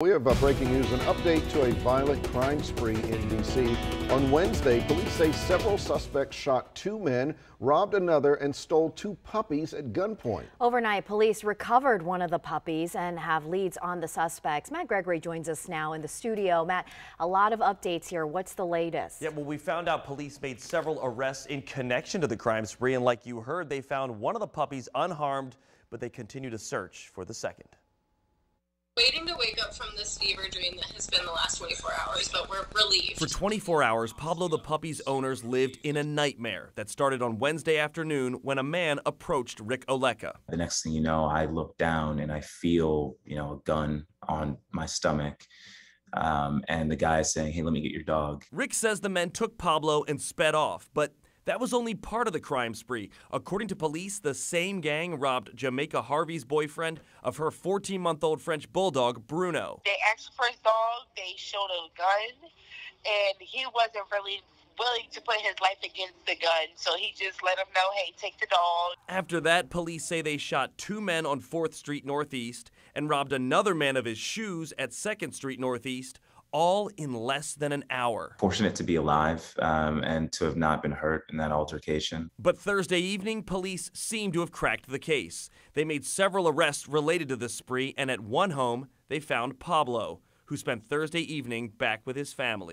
We have a breaking news, an update to a violent crime spree in D.C. On Wednesday, police say several suspects shot two men, robbed another, and stole two puppies at gunpoint. Overnight, police recovered one of the puppies and have leads on the suspects. Matt Gregory joins us now in the studio. Matt, a lot of updates here. What's the latest? Yeah, well, we found out police made several arrests in connection to the crime spree, and like you heard, they found one of the puppies unharmed, but they continue to search for the second waiting to wake up from this fever dream that has been the last 24 hours, but we're relieved. For 24 hours, Pablo the puppy's owners lived in a nightmare that started on Wednesday afternoon when a man approached Rick Oleka. The next thing you know, I look down and I feel, you know, a gun on my stomach. Um, and the guy is saying, hey, let me get your dog. Rick says the men took Pablo and sped off, but that was only part of the crime spree. According to police, the same gang robbed Jamaica Harvey's boyfriend of her 14 month old French bulldog, Bruno. They asked for his dog, they showed a gun, and he wasn't really willing to put his life against the gun, so he just let him know, hey, take the dog. After that, police say they shot two men on 4th Street Northeast and robbed another man of his shoes at 2nd Street Northeast all in less than an hour. Fortunate to be alive um, and to have not been hurt in that altercation. But Thursday evening, police seem to have cracked the case. They made several arrests related to the spree, and at one home, they found Pablo, who spent Thursday evening back with his family.